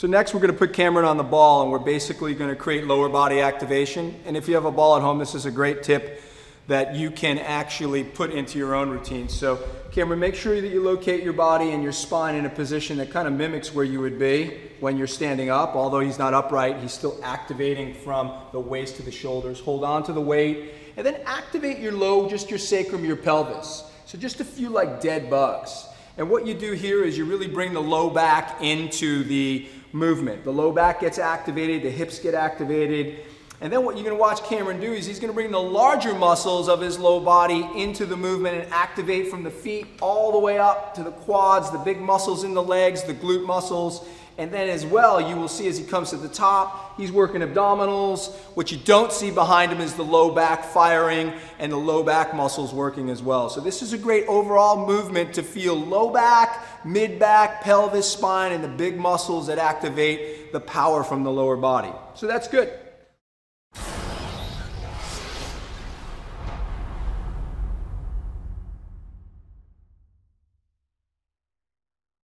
So next we're going to put Cameron on the ball and we're basically going to create lower body activation. And if you have a ball at home, this is a great tip that you can actually put into your own routine. So Cameron, make sure that you locate your body and your spine in a position that kind of mimics where you would be when you're standing up. Although he's not upright, he's still activating from the waist to the shoulders. Hold on to the weight and then activate your low, just your sacrum, your pelvis. So just a few like dead bugs. And what you do here is you really bring the low back into the movement. The low back gets activated, the hips get activated, and then what you're going to watch Cameron do is he's going to bring the larger muscles of his low body into the movement and activate from the feet all the way up to the quads, the big muscles in the legs, the glute muscles. And then as well, you will see as he comes to the top, he's working abdominals. What you don't see behind him is the low back firing and the low back muscles working as well. So this is a great overall movement to feel low back, mid back, pelvis, spine, and the big muscles that activate the power from the lower body. So that's good.